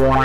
Wow.